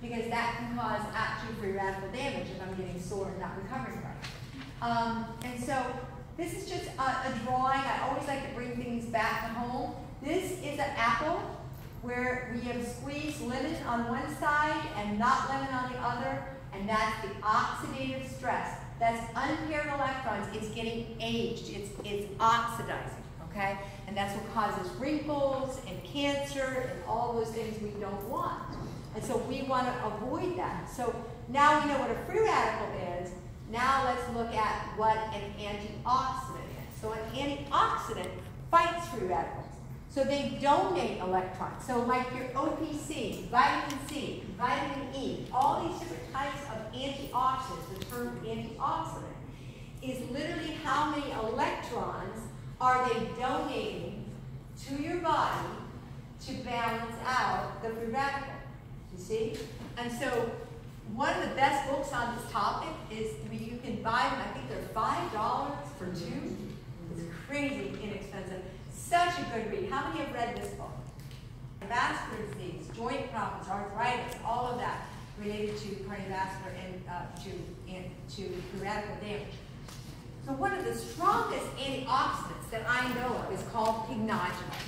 because that can cause actually free radical damage if I'm getting sore and not recovering right. Um, and so this is just a, a drawing. I always like to bring things back to home. This is an apple where we have squeezed lemon on one side and not lemon on the other, and that's the oxidative stress. That's unpaired electrons. It's getting aged. It's, it's oxidizing, okay? And that's what causes wrinkles and cancer and all those things we don't want. And so we want to avoid that. So now we know what a free radical is. Now let's look at what an antioxidant is. So an antioxidant fights free radicals. So they donate electrons. So like your OPC, vitamin C, vitamin E, all these different types of antioxidants, the term antioxidant, is literally how many electrons are they donating to your body to balance out the free radical. You see? And so one of the best books on this topic is you can buy them, I think they're $5 for two. It's crazy inexpensive. Such a good read. How many have read this book? Vascular disease, joint problems, arthritis, all of that related to cardiovascular and uh, to, and to radical damage. So one of the strongest antioxidants that I know of is called pycnogenol.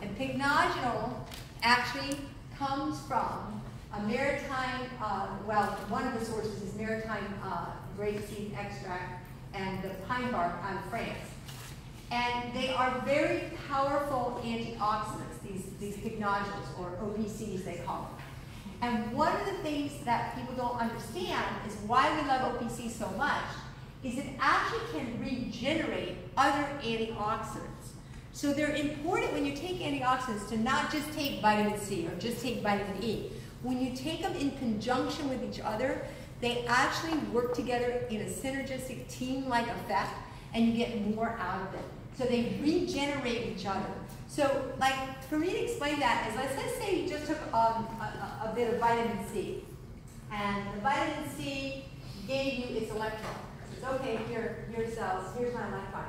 And pycnogenol actually comes from a maritime, uh, well, one of the sources is maritime uh, grapeseed extract and the pine bark of France. And they are very powerful antioxidants, these, these pycnogenols, or OPCs they call them. And one of the things that people don't understand is why we love OPC so much is it actually can regenerate other antioxidants. So they're important when you take antioxidants to not just take vitamin C or just take vitamin E. When you take them in conjunction with each other, they actually work together in a synergistic team-like effect and you get more out of it. So they regenerate each other. So like for me to explain that is let's, let's say you just took um, a, a, bit of vitamin C and the vitamin C gave you its electron. It says, okay, here, here cells, here's my electron.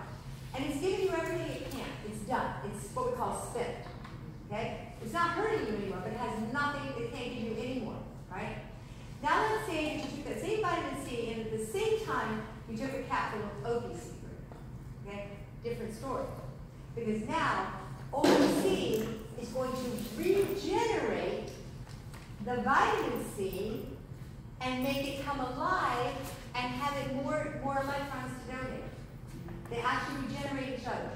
And it's giving you everything it can. It's done. It's what we call spent. Okay? It's not hurting you anymore, but it has nothing, it can't give you anymore, right? Now let's say you took that same vitamin C and at the same time you took a capsule of OPC. Okay? different story. Because now OPC is going to regenerate the vitamin C and make it come alive more, electrons to donate. They actually regenerate each other.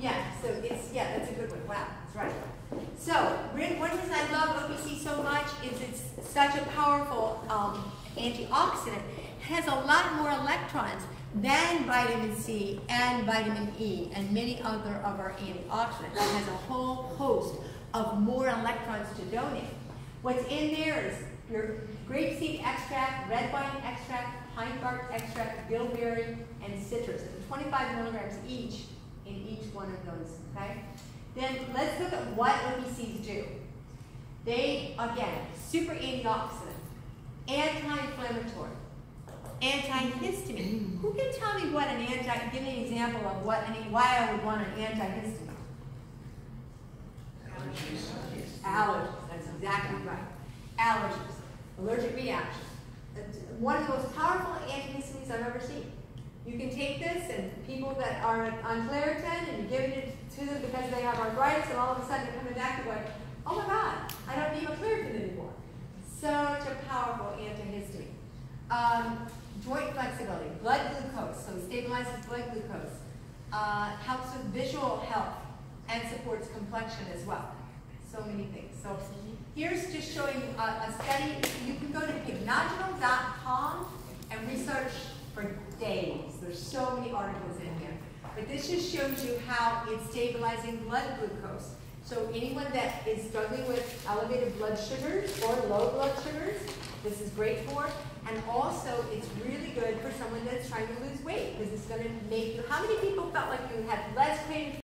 Yeah, so it's, yeah, that's a good one. Wow, that's right. So, one reason I love OPC so much is it's such a powerful um, antioxidant. It has a lot more electrons than vitamin C and vitamin E and many other of our antioxidants. It has a whole host of more electrons to donate. What's in there is your grapeseed extract, red wine extract, pine bark extract, bilberry, and citrus. 25 milligrams each in each one of those, okay? Then let's look at what OPCs do. They, again, super antioxidant, anti-inflammatory, Antihistamine. Who can tell me what an anti, give me an example of what, any, why I would want an antihistamine? Allergies. Allergies, that's exactly right. Allergies, allergic reaction. One of the most powerful antihistamines I've ever seen. You can take this and people that are on Claritin and you're giving it to them because they have arthritis and all of a sudden they're coming back and going, oh my God, I don't need a Claritin anymore. Such a powerful antihistamine. Um, joint flexibility, blood glucose, so stabilizes blood glucose, uh, helps with visual health, and supports complexion as well. So many things. So here's just showing a, uh, a study. You can go to pycnogenol.com and research for days. There's so many articles in here. But this just shows you how it's stabilizing blood glucose. So anyone that is struggling with elevated blood sugars or low blood sugars, this is great for. And also, it's really good for someone that's trying to lose weight because it's going to make you. How many people felt like you had less cravings